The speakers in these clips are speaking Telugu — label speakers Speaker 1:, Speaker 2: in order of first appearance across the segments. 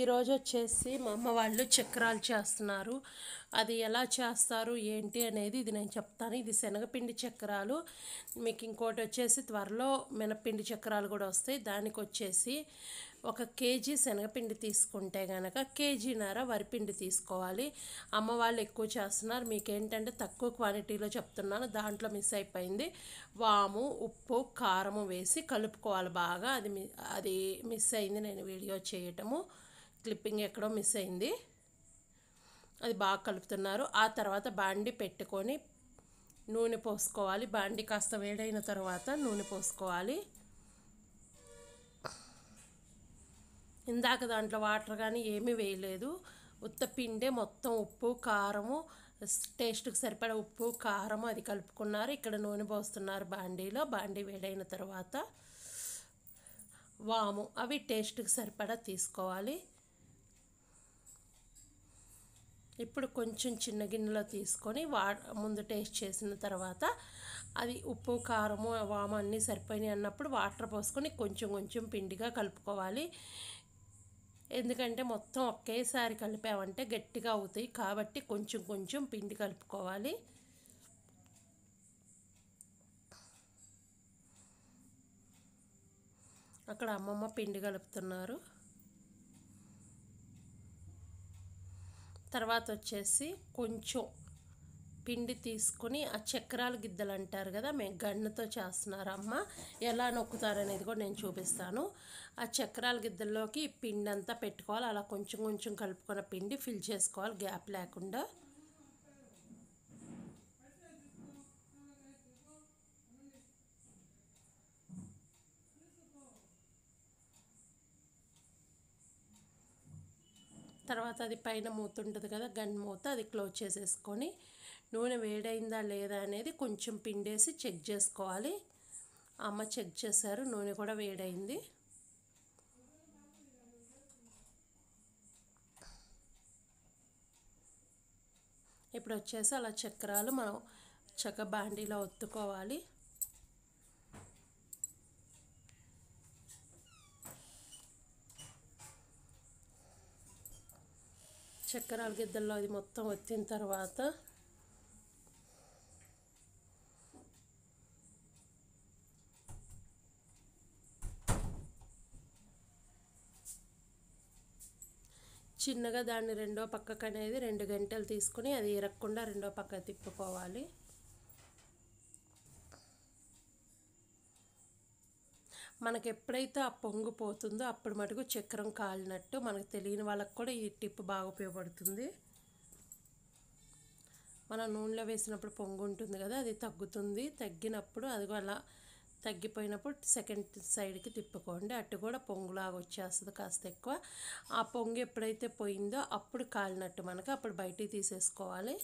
Speaker 1: ఈరోజు వచ్చేసి మా అమ్మ వాళ్ళు చక్రాలు చేస్తున్నారు. అది ఎలా చేస్తారు ఏంటి అనేది ఇది నేను చెప్తాను. ఇది శనగపిండి చక్రాలు. మీకు ఇంకోటి వచ్చేసి త్వరలో మినపిండి చక్రాలు కూడా వస్తాయి. దానికి వచ్చేసి ఒక కేజీ శనగపిండి తీసుకుంటే కనుక కేజీన్నర వరిపిండి తీసుకోవాలి. అమ్మ వాళ్ళు ఎక్కువ చేస్తున్నారు. మీకు ఏంటంటే తక్కువ క్వాంటిటీలో చెప్తున్నాను. దాంట్లో మిస్ అయిపోయింది. వాము ఉప్పు కారము వేసి కలుపుకోవాలి బాగా. అది అది మిస్ అయింది నేను వీడియో చేయటము. క్లిప్పింగ్ ఎక్కడో మిస్ అయింది. అది బాగా కలుపుతున్నారు. ఆ తర్వాత బాండి పెట్టుకొని నూనె పోసుకోవాలి. బాండి కాస్త వేడైన తర్వాత నూనె పోసుకోవాలి. ఇందాక దాంట్లో వాటర్ కానీ ఏమీ వేయలేదు. ఉత్త పిండే మొత్తం ఉప్పు కారము టేస్ట్కి సరిపడా ఉప్పు కారము అది కలుపుకున్నారు. ఇక్కడ నూనె పోస్తున్నారు బాండీలో. బాండీ వేడైన తర్వాత వాము అవి టేస్ట్కి సరిపడా తీసుకోవాలి. ఇప్పుడు కొంచెం చిన్న గిన్నెలో తీసుకొని వా ముందు టేస్ట్ చేసిన తర్వాత అది ఉప్పు కారము వాము అన్నీ సరిపోయినాయి అన్నప్పుడు వాటర్ పోసుకొని కొంచెం కొంచెం పిండిగా కలుపుకోవాలి. ఎందుకంటే మొత్తం ఒకేసారి కలిపామంటే గట్టిగా అవుతాయి కాబట్టి కొంచెం కొంచెం పిండి కలుపుకోవాలి. అక్కడ అమ్మమ్మ పిండి కలుపుతున్నారు. తర్వాత వచ్చేసి కొంచెం పిండి తీసుకుని ఆ చక్రాల గిద్దలు అంటారు కదా మేము గన్నుతో చేస్తున్నారు అమ్మ. ఎలా నొక్కుతారు అనేది కూడా నేను చూపిస్తాను. ఆ చక్రాల గిద్దల్లోకి పిండి అంతా పెట్టుకోవాలి. అలా కొంచెం కొంచెం కలుపుకున్న పిండి ఫిల్ చేసుకోవాలి. గ్యాప్ లేకుండా. తర్వాత అది పైన మూత ఉంటుంది కదా గన్ మూత అది క్లోజ్ చేసేసుకొని నూనె వేడైందా లేదా అనేది కొంచెం పిండేసి చెక్ చేసుకోవాలి. అమ్మ చెక్ చేశారు నూనె కూడా వేడైంది. ఇప్పుడు వచ్చేసి అలా చక్రాలు మనం చక్క బాండీలో ఒత్తుకోవాలి. చక్రాల గిద్దల్లో అది మొత్తం వచ్చిన తర్వాత చిన్నగా దాన్ని రెండో పక్కకు అనేది రెండు గంటలు తీసుకుని అది ఇరక్కుండా రెండో పక్క తిప్పుకోవాలి. మనకి ఎప్పుడైతే ఆ పొంగు పోతుందో అప్పుడు మటుకు చక్రం కాలినట్టు మనకు తెలియని వాళ్ళకి కూడా ఈ టిప్ బాగా ఉపయోగపడుతుంది. మనం నూనెలో వేసినప్పుడు పొంగు ఉంటుంది కదా అది తగ్గుతుంది. తగ్గినప్పుడు అది అలా తగ్గిపోయినప్పుడు సెకండ్ సైడ్కి తిప్పుకోండి. అటు కూడా పొంగులాగా వచ్చేస్తుంది కాస్త ఎక్కువ. ఆ పొంగు ఎప్పుడైతే పోయిందో అప్పుడు కాలినట్టు మనకు అప్పుడు బయటికి తీసేసుకోవాలి.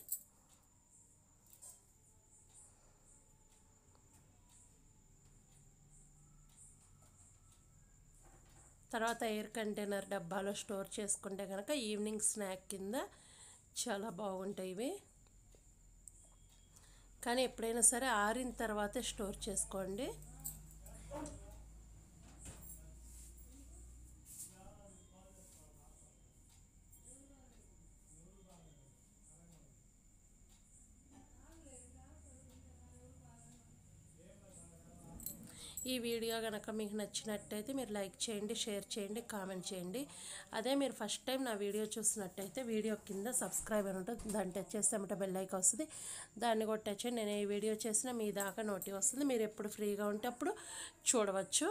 Speaker 1: తర్వాత ఎయిర్ కంటైనర్ డబ్బాలో స్టోర్ చేసుకుంటే కనుక ఈవినింగ్ స్నాక్ కింద చాలా బాగుంటాయి ఇవి. కానీ ఎప్పుడైనా సరే ఆరిన తర్వాతే స్టోర్ చేసుకోండి. ఈ వీడియో కనుక మీకు నచ్చినట్టయితే మీరు లైక్ చేయండి షేర్ చేయండి కామెంట్ చేయండి. అదే మీరు ఫస్ట్ టైం నా వీడియో చూసినట్టయితే వీడియో కింద సబ్స్క్రైబ్ అని ఉంటుంది. దాన్ని టచ్ చేస్తే అమ్మట బెల్ ఐక్ వస్తుంది. దాన్ని కూడా టచ్ చేయండి. నేను ఏ వీడియో చేసినా మీ దాకా నోటి వస్తుంది. మీరు ఎప్పుడు ఫ్రీగా ఉంటే అప్పుడు చూడవచ్చు.